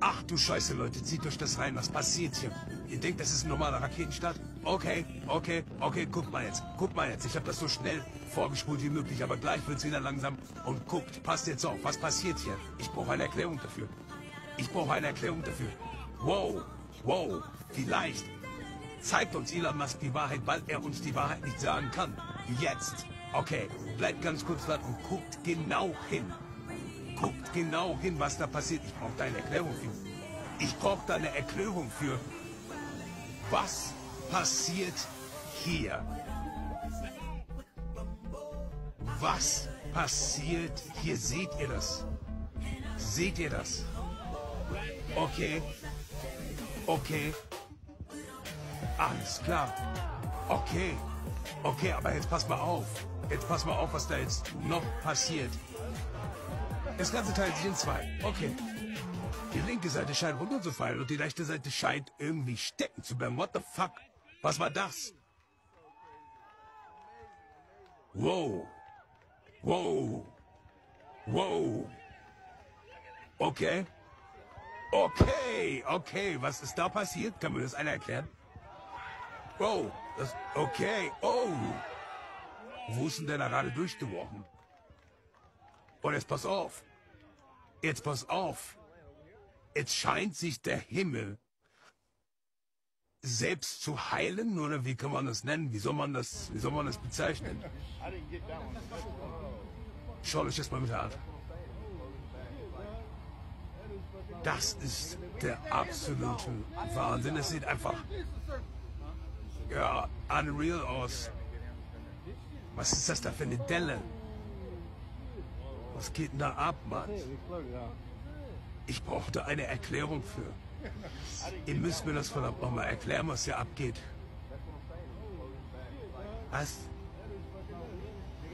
Ach du Scheiße, Leute, zieht euch das rein. Was passiert hier? Ihr denkt, das ist ein normaler Raketenstart? Okay, okay, okay, guckt mal jetzt. Guckt mal jetzt. Ich habe das so schnell vorgespult wie möglich, aber gleich wird's wieder langsam. Und guckt, passt jetzt auf. Was passiert hier? Ich brauche eine Erklärung dafür. Ich brauche eine Erklärung dafür. Wow, wow, vielleicht zeigt uns Elon Musk die Wahrheit, weil er uns die Wahrheit nicht sagen kann. Jetzt. Okay, bleibt ganz kurz dran und guckt genau hin. Genau hin, was da passiert. Ich brauche da eine Erklärung für. Ich brauche da eine Erklärung für. Was passiert hier? Was passiert hier? Seht ihr das? Seht ihr das? Okay. Okay. Alles klar. Okay. Okay, aber jetzt pass mal auf. Jetzt pass mal auf, was da jetzt noch passiert. Das Ganze teilt sich in zwei. Okay. Die linke Seite scheint runterzufallen und die rechte Seite scheint irgendwie stecken zu bleiben. What the fuck? Was war das? Wow. Wow. Wow. Okay. Okay, okay. Was ist da passiert? Kann mir das einer erklären? Wow. Das, okay. Oh. Wo ist denn der da gerade durchgeworfen? Und jetzt pass auf. Jetzt pass auf. Jetzt scheint sich der Himmel selbst zu heilen, oder wie kann man das nennen? Wie soll man das, wie soll man das bezeichnen? Schaut euch das mal mit an. Das ist der absolute Wahnsinn. Es sieht einfach, ja, unreal aus. Was ist das da für eine Delle? Was geht denn da ab, Mann? Ich brauche da eine Erklärung für. Ihr müsst mir das verdammt nochmal erklären, was hier abgeht. Was?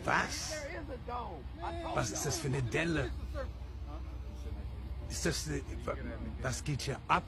Was? Was ist das für eine Delle? Ist das... Eine, was geht hier ab?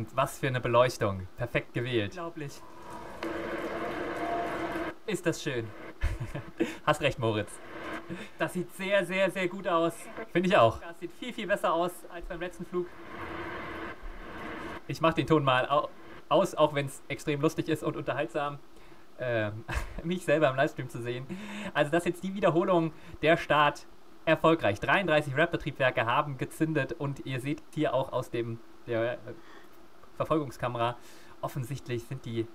Und was für eine Beleuchtung. Perfekt gewählt. Unglaublich. Ist das schön. Hast recht, Moritz. Das sieht sehr, sehr, sehr gut aus. Finde ich auch. Das sieht viel, viel besser aus als beim letzten Flug. Ich mache den Ton mal au aus, auch wenn es extrem lustig ist und unterhaltsam, ähm, mich selber im Livestream zu sehen. Also das ist jetzt die Wiederholung. Der Start erfolgreich. 33 Raptor-Triebwerke haben gezündet und ihr seht hier auch aus dem der Verfolgungskamera, offensichtlich sind die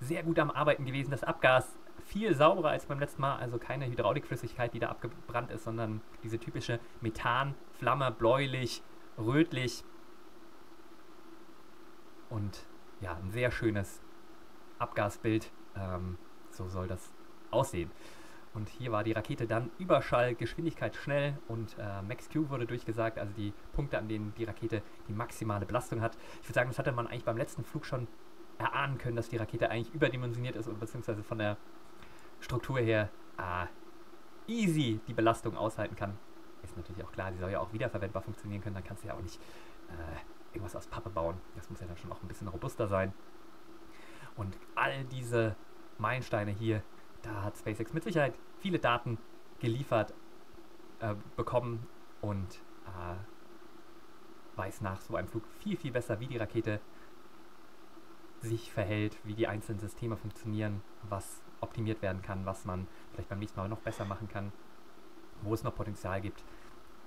sehr gut am Arbeiten gewesen. Das Abgas viel sauberer als beim letzten Mal, also keine Hydraulikflüssigkeit, die da abgebrannt ist, sondern diese typische Methanflamme, bläulich, rötlich und ja, ein sehr schönes Abgasbild. Ähm, so soll das aussehen. Und hier war die Rakete dann Überschall, Geschwindigkeit schnell und äh, Max Q wurde durchgesagt, also die Punkte, an denen die Rakete die maximale Belastung hat. Ich würde sagen, das hatte man eigentlich beim letzten Flug schon erahnen können, dass die Rakete eigentlich überdimensioniert ist, beziehungsweise von der Struktur her äh, easy die Belastung aushalten kann. Ist natürlich auch klar, sie soll ja auch wiederverwendbar funktionieren können, dann kannst du ja auch nicht äh, irgendwas aus Pappe bauen. Das muss ja dann schon auch ein bisschen robuster sein. Und all diese Meilensteine hier, da hat SpaceX mit Sicherheit viele Daten geliefert äh, bekommen und äh, weiß nach so einem Flug viel, viel besser, wie die Rakete sich verhält, wie die einzelnen Systeme funktionieren, was optimiert werden kann, was man vielleicht beim nächsten Mal noch besser machen kann, wo es noch Potenzial gibt.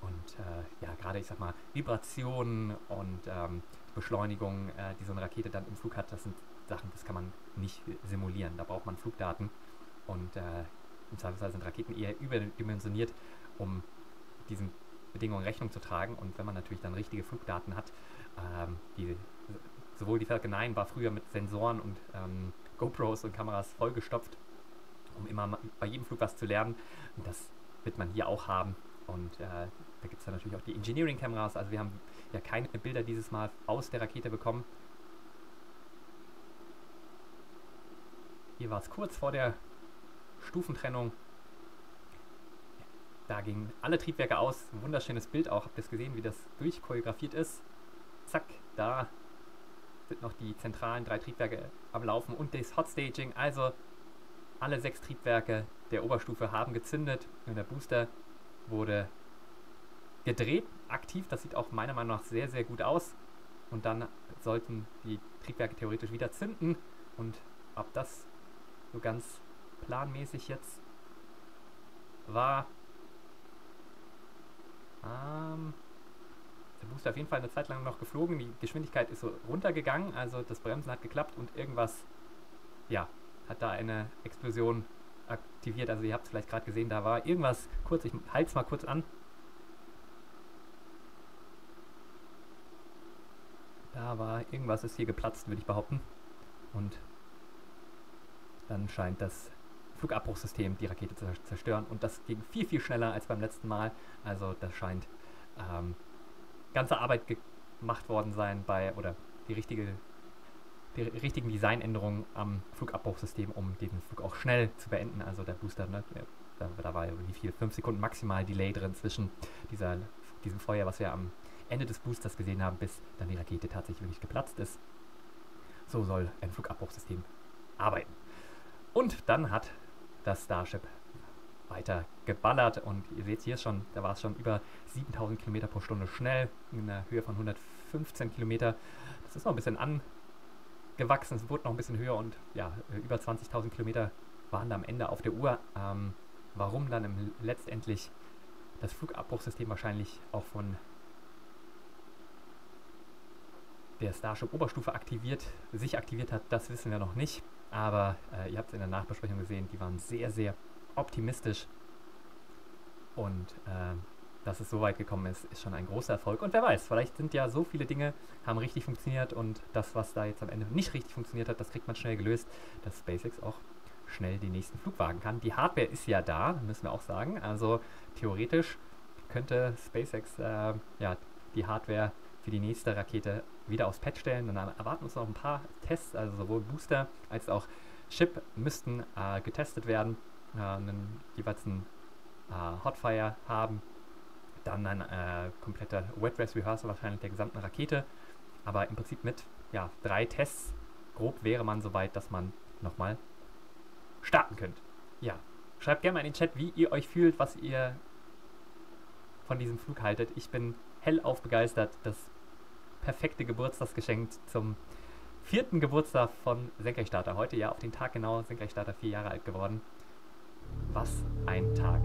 Und äh, ja, gerade ich sag mal, Vibrationen und ähm, Beschleunigung, äh, die so eine Rakete dann im Flug hat, das sind Sachen, das kann man nicht simulieren. Da braucht man Flugdaten und äh, im Zweifelsfall sind Raketen eher überdimensioniert, um diesen Bedingungen Rechnung zu tragen. Und wenn man natürlich dann richtige Flugdaten hat, ähm, die, sowohl die Falcon 9 war früher mit Sensoren und ähm, GoPros und Kameras vollgestopft, um immer bei jedem Flug was zu lernen. Und das wird man hier auch haben. Und äh, da gibt es dann natürlich auch die Engineering-Kameras. Also wir haben ja keine Bilder dieses Mal aus der Rakete bekommen. hier war es kurz vor der Stufentrennung. Da gingen alle Triebwerke aus. Ein wunderschönes Bild auch. Habt ihr es gesehen, wie das durchchoreografiert ist? Zack, da sind noch die zentralen drei Triebwerke am Laufen und das Hot Staging. Also alle sechs Triebwerke der Oberstufe haben gezündet und der Booster wurde gedreht, aktiv. Das sieht auch meiner Meinung nach sehr, sehr gut aus. Und dann sollten die Triebwerke theoretisch wieder zünden. Und ob das so ganz planmäßig jetzt war, ähm, der Booster auf jeden Fall eine Zeit lang noch geflogen. Die Geschwindigkeit ist so runtergegangen, also das Bremsen hat geklappt und irgendwas, ja, hat da eine Explosion aktiviert. Also ihr habt es vielleicht gerade gesehen, da war irgendwas kurz, ich halte es mal kurz an. Da war irgendwas ist hier geplatzt, würde ich behaupten. Und dann scheint das Flugabbruchssystem die Rakete zu zerstören. Und das ging viel, viel schneller als beim letzten Mal. Also das scheint ähm, ganze Arbeit gemacht worden sein bei, oder die richtige die richtigen Designänderungen am Flugabbruchssystem, um den Flug auch schnell zu beenden. Also der Booster, ne, da, da war ja wie viel, 5 Sekunden maximal Delay drin zwischen dieser, diesem Feuer, was wir am Ende des Boosters gesehen haben, bis dann die Rakete tatsächlich wirklich geplatzt ist. So soll ein Flugabbruchssystem arbeiten. Und dann hat das Starship weiter geballert und ihr seht hier schon, da war es schon über 7000 Kilometer pro Stunde schnell in einer Höhe von 115 Kilometer. Das ist noch ein bisschen angewachsen, es wurde noch ein bisschen höher und ja, über 20.000 Kilometer waren da am Ende auf der Uhr. Ähm, warum dann im, letztendlich das Flugabbruchssystem wahrscheinlich auch von der Starship Oberstufe aktiviert, sich aktiviert hat, das wissen wir noch nicht. Aber äh, ihr habt es in der Nachbesprechung gesehen, die waren sehr, sehr optimistisch. Und äh, dass es so weit gekommen ist, ist schon ein großer Erfolg. Und wer weiß, vielleicht sind ja so viele Dinge, haben richtig funktioniert und das, was da jetzt am Ende nicht richtig funktioniert hat, das kriegt man schnell gelöst, dass SpaceX auch schnell den nächsten Flug wagen kann. Die Hardware ist ja da, müssen wir auch sagen. Also theoretisch könnte SpaceX äh, ja, die Hardware für die nächste Rakete wieder aufs Pad stellen. Und dann erwarten uns noch ein paar Tests, also sowohl Booster als auch Chip müssten äh, getestet werden, äh, einen, jeweils ein äh, Hotfire haben, dann ein äh, kompletter Wet Dress Rehearsal wahrscheinlich der gesamten Rakete, aber im Prinzip mit ja, drei Tests grob wäre man so weit, dass man nochmal starten könnte. Ja, schreibt gerne mal in den Chat, wie ihr euch fühlt, was ihr von diesem Flug haltet. Ich bin hellauf begeistert. Das perfekte Geburtstagsgeschenk zum vierten Geburtstag von Senkrechtstarter. Heute ja auf den Tag genau Senkrechtstarter vier Jahre alt geworden. Was ein Tag.